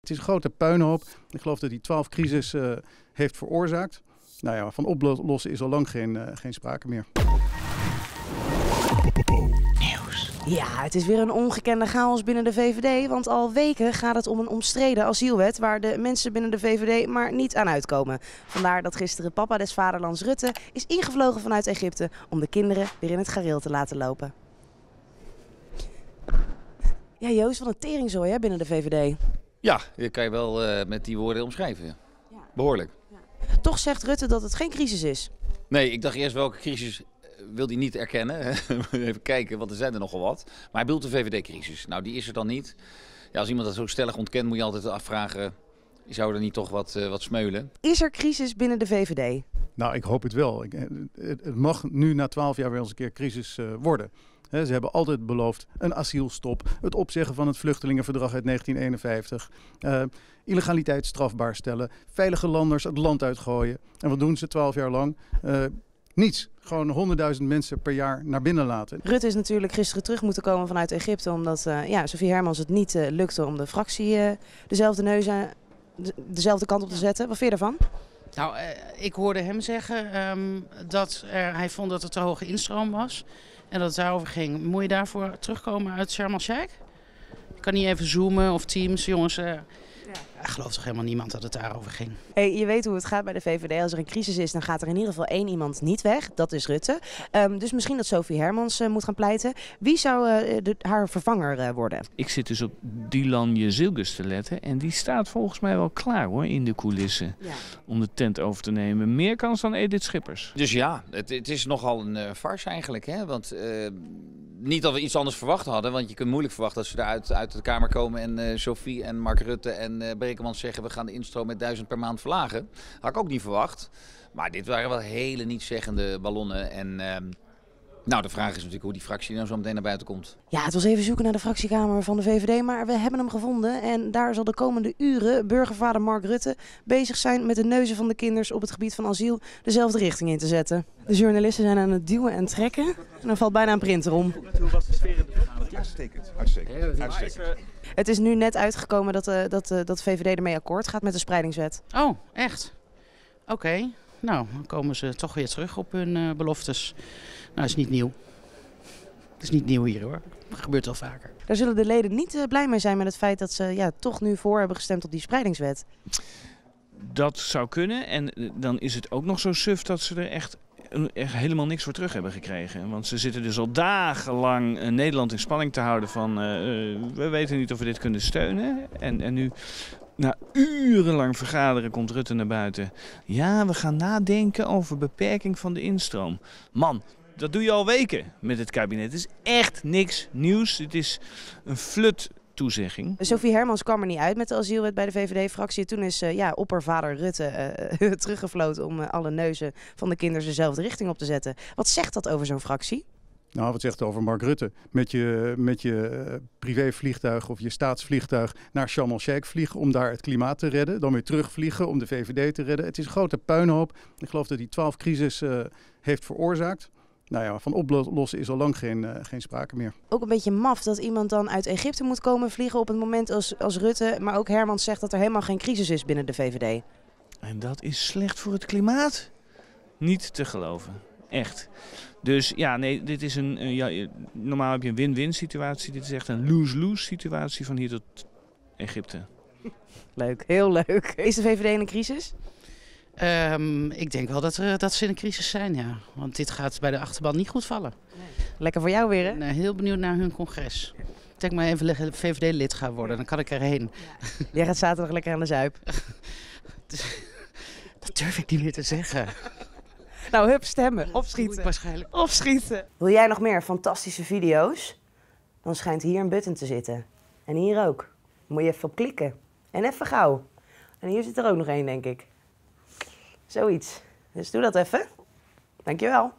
Het is een grote puinhoop. Ik geloof dat hij twaalf crisis uh, heeft veroorzaakt. Nou ja, van oplossen is al lang geen, uh, geen sprake meer. Nieuws. Ja, het is weer een ongekende chaos binnen de VVD. Want al weken gaat het om een omstreden asielwet waar de mensen binnen de VVD maar niet aan uitkomen. Vandaar dat gisteren papa des vaderlands Rutte is ingevlogen vanuit Egypte om de kinderen weer in het gareel te laten lopen. Ja, Joost, van een teringzooi hè, binnen de VVD. Ja, dat kan je wel uh, met die woorden omschrijven. Ja. Behoorlijk. Ja. Toch zegt Rutte dat het geen crisis is. Nee, ik dacht eerst welke crisis wil hij niet erkennen. Even kijken, want er zijn er nogal wat. Maar hij bedoelt de VVD-crisis. Nou, die is er dan niet. Ja, als iemand dat zo stellig ontkent, moet je altijd afvragen... Zou er niet toch wat, uh, wat smeulen? Is er crisis binnen de VVD? Nou, ik hoop het wel. Ik, het, mag nu na twaalf jaar weer eens een keer crisis uh, worden. Ze hebben altijd beloofd een asielstop, het opzeggen van het vluchtelingenverdrag uit 1951, uh, illegaliteit strafbaar stellen, veilige landers het land uitgooien. En wat doen ze twaalf jaar lang? Uh, niets. Gewoon honderdduizend mensen per jaar naar binnen laten. Rutte is natuurlijk gisteren terug moeten komen vanuit Egypte. Omdat uh, ja, Sofie Hermans het niet uh, lukte om de fractie uh, dezelfde neus de, dezelfde kant op te zetten. Wat vind je ervan? Nou, ik hoorde hem zeggen um, dat er, hij vond dat er te hoge instroom was. En dat het daarover ging. Moet je daarvoor terugkomen uit Sharm el-Sheikh? Ik kan niet even zoomen of Teams. Jongens, ja. Ik geloof toch helemaal niemand dat het daarover ging. Hey, je weet hoe het gaat bij de VVD. Als er een crisis is, dan gaat er in ieder geval één iemand niet weg. Dat is Rutte. Um, dus misschien dat Sophie Hermans uh, moet gaan pleiten. Wie zou uh, de, haar vervanger uh, worden? Ik zit dus op Dylan Jezilgus te letten. En die staat volgens mij wel klaar hoor, in de coulissen. Ja. Om de tent over te nemen. Meer kans dan Edith Schippers. Dus ja, het, het is nogal een farce eigenlijk. Hè? Want niet dat we iets anders verwacht hadden. Want je kunt moeilijk verwachten dat ze eruit uit de Kamer komen. En Sophie en Mark Rutte en Brekelmans zeggen we gaan de instroom met duizend per maand verlagen. Had ik ook niet verwacht. Maar dit waren wel hele nietszeggende ballonnen. En uh, nou, de vraag is natuurlijk hoe die fractie nou zo meteen naar buiten komt. Ja, het was even zoeken naar de fractiekamer van de VVD, maar we hebben hem gevonden. En daar zal de komende uren burgervader Mark Rutte bezig zijn met de neuzen van de kinders op het gebied van asiel dezelfde richting in te zetten. De journalisten zijn aan het duwen en trekken. En dan valt bijna een printer om. Hoe was de sfeer in de vergadering? Uitstekend, uitstekend. uitstekend. Het is nu net uitgekomen dat, uh, dat, uh, dat VVD ermee akkoord gaat met de spreidingswet. Oh, echt? Oké. Okay. Nou, dan komen ze toch weer terug op hun uh, beloftes. Nou, dat is niet nieuw. Het is niet nieuw hier hoor. Dat gebeurt al vaker. Daar zullen de leden niet uh, blij mee zijn met het feit dat ze ja, toch nu voor hebben gestemd op die spreidingswet. Dat zou kunnen. En dan is het ook nog zo suf dat ze er echt er helemaal niks voor terug hebben gekregen. Want ze zitten dus al dagenlang Nederland in spanning te houden van... Uh, we weten niet of we dit kunnen steunen. En, en nu, na urenlang vergaderen, komt Rutte naar buiten. Ja, we gaan nadenken over beperking van de instroom. Man, dat doe je al weken met het kabinet. Het is echt niks nieuws. Het is een flut toezegging. Sophie Hermans kwam er niet uit met de asielwet bij de VVD-fractie. Toen is uh, ja, oppervader Rutte uh, teruggefloten om uh, alle neuzen van de kinderen dezelfde richting op te zetten. Wat zegt dat over zo'n fractie? Nou, wat zegt het over Mark Rutte? Met je, met je privévliegtuig of je staatsvliegtuig naar Sharm el-Sheikh vliegen om daar het klimaat te redden. Dan weer terugvliegen om de VVD te redden. Het is een grote puinhoop. Ik geloof dat hij twaalf crisis heeft veroorzaakt nou ja, van oplossen is al lang geen, uh, geen sprake meer. Ook een beetje maf dat iemand dan uit Egypte moet komen vliegen op het moment als, als Rutte, maar ook Hermans zegt dat er helemaal geen crisis is binnen de VVD. En dat is slecht voor het klimaat? Niet te geloven. Echt. Dus ja, nee, dit is een. Uh, ja, normaal heb je een win-win situatie. Dit is echt een lose-lose situatie van hier tot Egypte. Leuk, heel leuk. Is de VVD in een crisis? Um, ik denk wel dat, er, dat ze in een crisis zijn, ja. Want dit gaat bij de achterban niet goed vallen. Nee. Lekker voor jou weer, hè? Ik ben heel benieuwd naar hun congres. Ik denk maar even VVD-lid gaan worden, dan kan ik erheen. Ja. Jij gaat zaterdag lekker aan de zuip. dat durf ik niet meer te zeggen. Nou, hup, stemmen. Opschieten. Waarschijnlijk. Opschieten. Wil jij nog meer fantastische video's? Dan schijnt hier een button te zitten. En hier ook. Moet je even op klikken. En even gauw. En hier zit er ook nog één, denk ik. Zoiets. Dus doe dat even. Dankjewel.